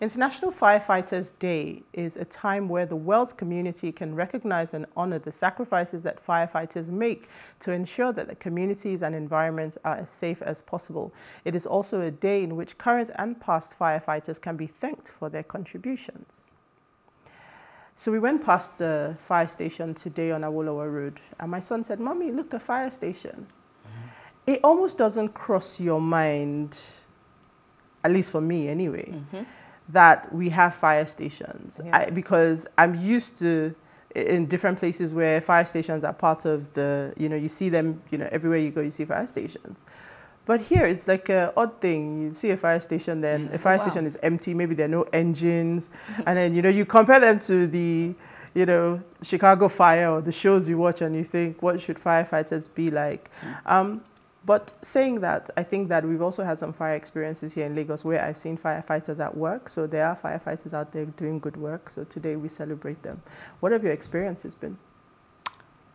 International Firefighters Day is a time where the world's community can recognize and honor the sacrifices that firefighters make to ensure that the communities and environments are as safe as possible. It is also a day in which current and past firefighters can be thanked for their contributions. So we went past the fire station today on Awolowo Road, and my son said, Mommy, look, a fire station. Mm-hmm. It almost doesn't cross your mind, at least for me anyway. Mm-hmm that we have fire stations yeah. I, because I'm used to in different places where fire stations are part of the, you know, you see them, you know, everywhere you go, you see fire stations. But here it's like an odd thing. You see a fire station, then mm. a fire wow. station is empty. Maybe there are no engines, and then you know you compare them to the, you know, Chicago fire or the shows you watch, and you think, what should firefighters be like? Mm. Um, but saying that, I think that we've also had some fire experiences here in Lagos where I've seen firefighters at work. So there are firefighters out there doing good work. So today we celebrate them. What have your experiences been?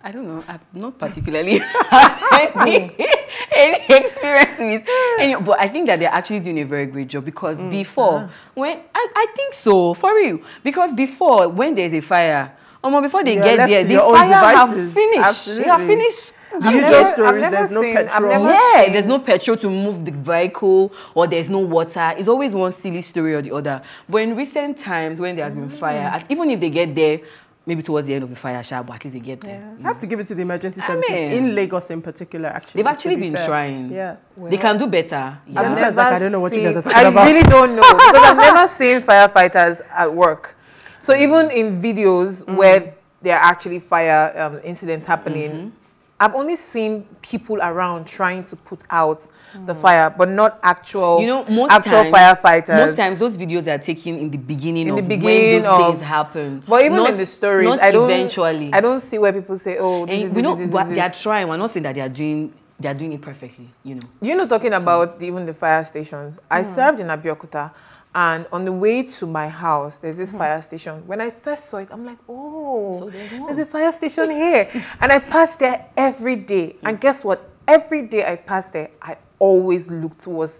I don't know. I've not particularly had any, any experience with any, but I think that they're actually doing a very great job because mm. before, uh when I, I think so for real, because before when there's a fire, um, before they get there, the fire have finished. Absolutely. They have finished usual stories, there's no seen, petrol. Yeah, seen. there's no petrol to move the vehicle or there's no water. It's always one silly story or the other. But in recent times, when there has been fire, mm. even if they get there, maybe towards the end of the fire shower, but at least they get there. Yeah. I have to give it to the emergency services mean, in Lagos in particular. Actually, they've actually be been fair. trying. Yeah, well, they can do better. Yeah. I've never like, I don't know what seen, you guys are talking I about. I really don't know because I've never seen firefighters at work. So even in videos mm. where there are actually fire um, incidents happening. Mm -hmm I've only seen people around trying to put out mm. the hmm. fire, but not actual. You know, most actual times, firefighters. Most times, those videos are taken in the beginning in the beginning when those of, things happen. But even not, in the stories, I don't, eventually. I don't see where people say, "Oh, this, we know, this, but they are trying. We're not saying that they are doing. They are doing it perfectly. You know. You know, talking so, about even the fire stations. I hmm. served in Abeokuta and on the way to my house, there's this mm -hmm. fire station. When I first saw it, I'm like, oh, so there's, there's, a fire station here. and I pass there every day. And guess what? Every day I pass there, I always look towards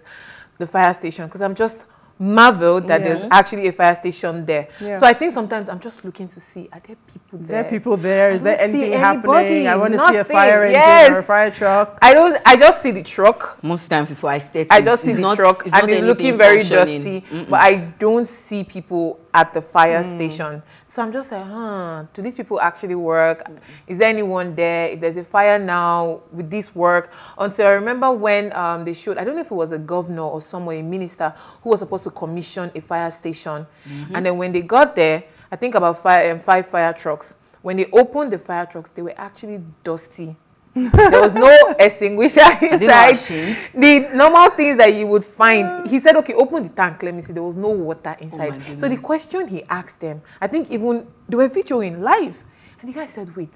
the fire station because I'm just marveled that yeah. there's actually a fire station there. Yeah. So I think sometimes I'm just looking to see are there people there? There are people there. Is there anything happening? I want to see a fire engine yes. or a fire truck. I don't. I just see the truck. Most times it's for aesthetics. I just see it's the not, truck it's and it's looking very dusty. Mm -mm. But I don't see people at the fire mm. station. So I'm just like, huh, do these people actually work? Is there anyone there? If there's a fire now, with this work? Until I remember when um, they showed, I don't know if it was a governor or somewhere, a minister, who was supposed to commission a fire station. Mm -hmm. And then when they got there, I think about five, um, five fire trucks. When they opened the fire trucks, they were actually dusty there was no extinguisher inside. The normal things that you would find. He said, okay, open the tank. Let me see. There was no water oh inside. Oh so the question he asked them, I think even they were videoing live. And the guy said, wait.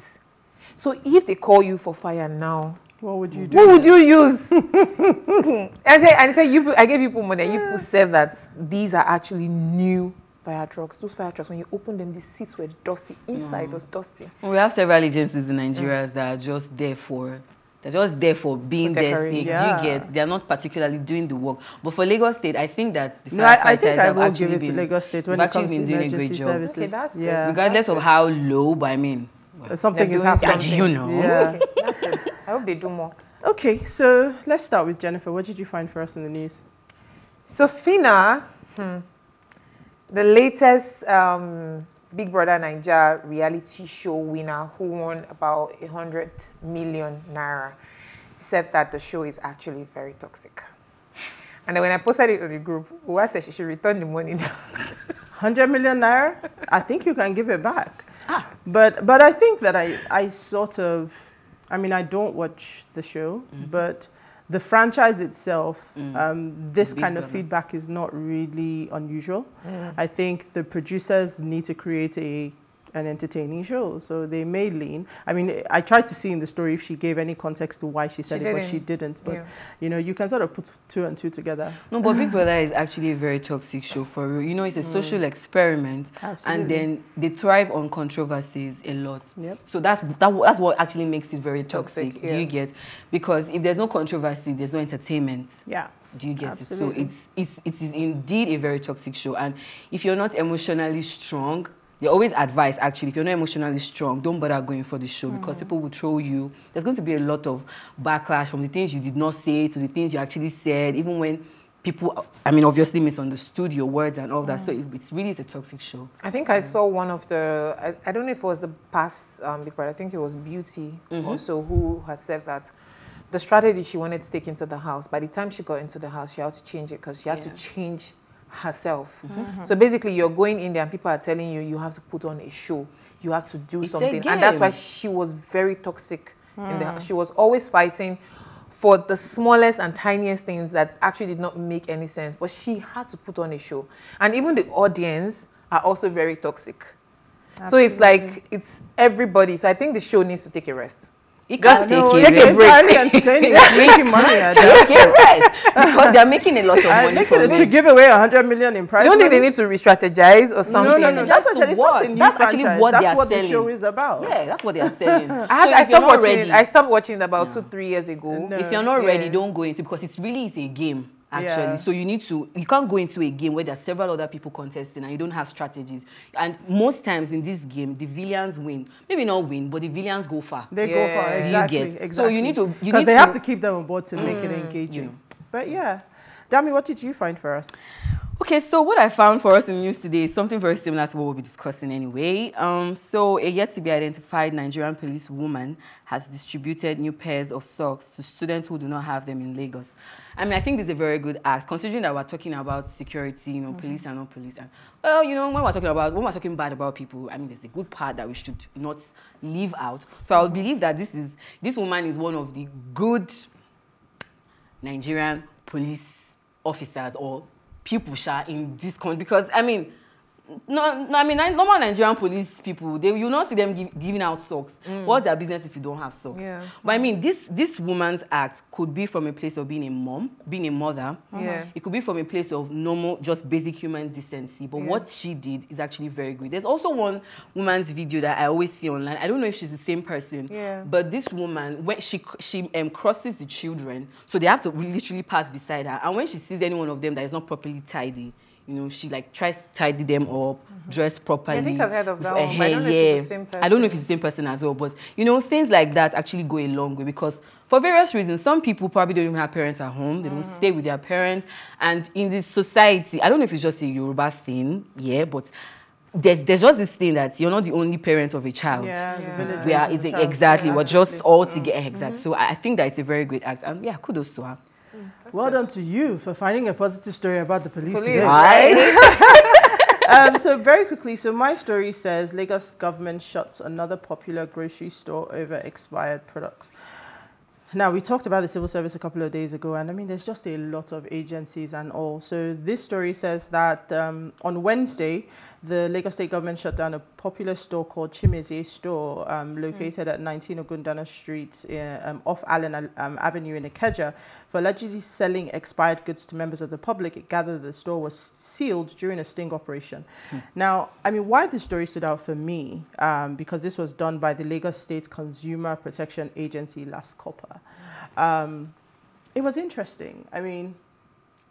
So if they call you for fire now, what would you do? What would you use? and say, and say you, I gave people money. And you said that these are actually new fire trucks. Those fire trucks, when you open them, the seats were dusty. Inside mm. was dusty. We have several agencies in Nigeria mm. that are just there for they're just there for being for there sick. Yeah. you get? They're not particularly doing the work. But for Lagos State, I think that the firefighters no, I, I think I have actually been, Lagos State when actually been doing a great job. Okay, that's yeah. Regardless that's of how low, but I mean, well, something is happening. You know. Yeah. okay, that's good. I hope they do more. Okay, so let's start with Jennifer. What did you find for us in the news? So Phyna, hmm, the latest um, Big Brother Naija reality show winner who won about a hundred million naira said that the show is actually very toxic. And then when I posted it on the group, Uwa said she should return the money now. 100 million naira? I think you can give it back. Ah. But, but I think that I, I sort of, I mean, I don't watch the show, mm -hmm. but the franchise itself, mm. um, this kind of feedback is not really unusual. Mm. I think the producers need to create a an entertaining show. So they may lean. I mean, I tried to see in the story if she gave any context to why she said she it, but she didn't. But, yeah. you know, you can sort of put two and two together. No, but Big Brother is actually a very toxic show for real. You know, it's a mm. social experiment. Absolutely. And then they thrive on controversies a lot. Yep. So that's, that, that's what actually makes it very toxic. toxic yeah. Do you get? Because if there's no controversy, there's no entertainment. Yeah. Do you get Absolutely. it? So it's, it's, it is indeed a very toxic show. And if you're not emotionally strong, they always advise actually if you're not emotionally strong don't bother going for the show mm. because people will throw you there's going to be a lot of backlash from the things you did not say to the things you actually said even when people i mean obviously misunderstood your words and all that mm. so it, it's really a toxic show i think i saw one of the i, I don't know if it was the past um, but i think it was beauty mm-hmm. also who had said that the strategy she wanted to take into the house by the time she got into the house she had to change it because she had yeah. to change herself. Mm-hmm. So basically, you're going in there and people are telling you you have to put on a show, you have to do it's something, and that's why she was very toxic. Mm. In the. She was always fighting for the smallest and tiniest things that actually did not make any sense, but she had to put on a show, and even the audience are also very toxic. Absolutely. So it's like it's everybody. So I think the show needs to take a rest. You can't no, take it. It's highly entertaining. making money at that. Take because they're making a lot of money from it. To give away 100 million in prize You don't think they need to re-strategize or something? No, no, no. That's, actually, what? that's actually what that's they are what selling. the show is about. Yeah, that's what they are selling. I, had, so I, stopped watching, ready, I stopped watching about no. two, three years ago. No. If you're not ready, don't go into it because it's really is a game actually. Yeah. So you need to, you can't go into a game where there are several other people contesting and you don't have strategies. And most times in this game, the villains win. Maybe not win, but the villains go far. They yeah. go far, exactly. Do you get? Exactly. So you need to, because they to, have to keep them on board to mm, make it mm, engaging. You know. But yeah, Dami, what did you find for us? Okay, so what I found for us in the news today is something very similar to what we'll be discussing anyway. Um, so a yet to be identified Nigerian police woman has distributed new pairs of socks to students who do not have them in Lagos. I mean, I think this is a very good act, considering that we're talking about security, you know, mm -hmm. police and non police. And well, you know, when we're talking about when we're talking bad about people, I mean, there's a good part that we should not leave out. So I would believe that this is this woman is one of the good Nigerian police officers or people sha in this country because I mean no, no, I mean, normal Nigerian police people, they you not see them give, giving out socks. Mm. What's their business if you don't have socks? Yeah. But I mean, this this woman's act could be from a place of being a mom, being a mother. Yeah. It could be from a place of normal, just basic human decency. But yeah. what she did is actually very good. There's also one woman's video that I always see online. I don't know if she's the same person. Yeah. But this woman, when she she um, crosses the children, so they have to literally pass beside her, and when she sees any one of them that is not properly tidy you know, she like tries to tidy them up, mm -hmm. dress properly. I think I've heard of that one, hair, I don't know yeah. if it's the same person. I don't know if it's the same person as well, but you know, things like that actually go a long way because for various reasons, some people probably don't even have parents at home. They don't mm -hmm. stay with their parents. And in this society, I don't know if it's just a Yoruba thing, yeah, but there's there's just this thing that you're not the only parent of a child. Yeah, yeah. We are is exactly we're just all together Exactly. Mm -hmm. So I think that it's a very great act, and yeah, kudos to her. Well good. done to you for finding a positive story about the police, police. today. Right? um, so very quickly, so my story says Lagos government shuts another popular grocery store over expired products. Now, we talked about the civil service a couple of days ago, and I mean, there's just a lot of agencies and all. So this story says that um, on Wednesday, the Lagos State government shut down a popular store called Chimezie Store, um, hmm. located mm. at 19 Ogundana Street in, um, off Allen um, Avenue in Ikeja, for allegedly selling expired goods to members of the public. It gathered the store was sealed during a sting operation. Mm. Now, I mean, why this story stood out for me, um, because this was done by the Lagos State Consumer Protection Agency, LASCOPA. Um, it was interesting. I mean,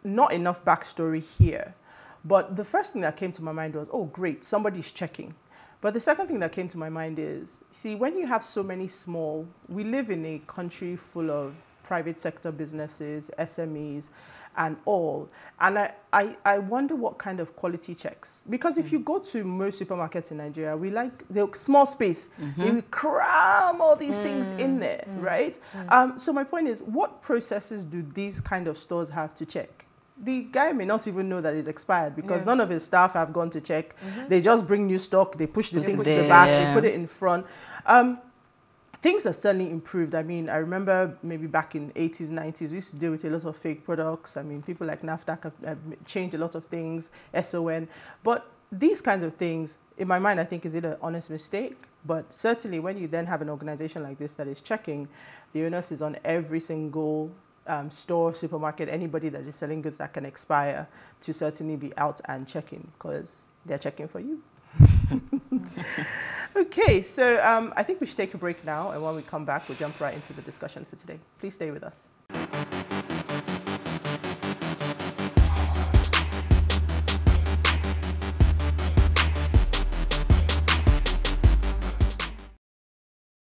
not enough backstory here. But the first thing that came to my mind was, oh, great, somebody's checking. But the second thing that came to my mind is, see, when you have so many small, we live in a country full of private sector businesses, SMEs, and all. And I, I, I wonder what kind of quality checks. Because if mm. you go to most supermarkets in Nigeria, we like the small space. Mm -hmm. They cram all these mm. things in there, mm. right? Mm. Um, so my point is, what processes do these kind of stores have to check? The guy may not even know that it's expired because yeah. none of his staff have gone to check. Mm -hmm. They just bring new stock, they push the things to the back, yeah. they put it in front. Um, things have certainly improved. I mean, I remember maybe back in 80s, 90s, we used to deal with a lot of fake products. I mean, people like NAFDAC have, have changed a lot of things, SON. But these kinds of things, in my mind, I think is it an honest mistake? But certainly when you then have an organization like this that is checking, the onus is on every single um, store, supermarket, anybody that is selling goods that can expire to certainly be out and checking because they're checking for you. okay, so um, I think we should take a break now, and when we come back, we'll jump right into the discussion for today. Please stay with us.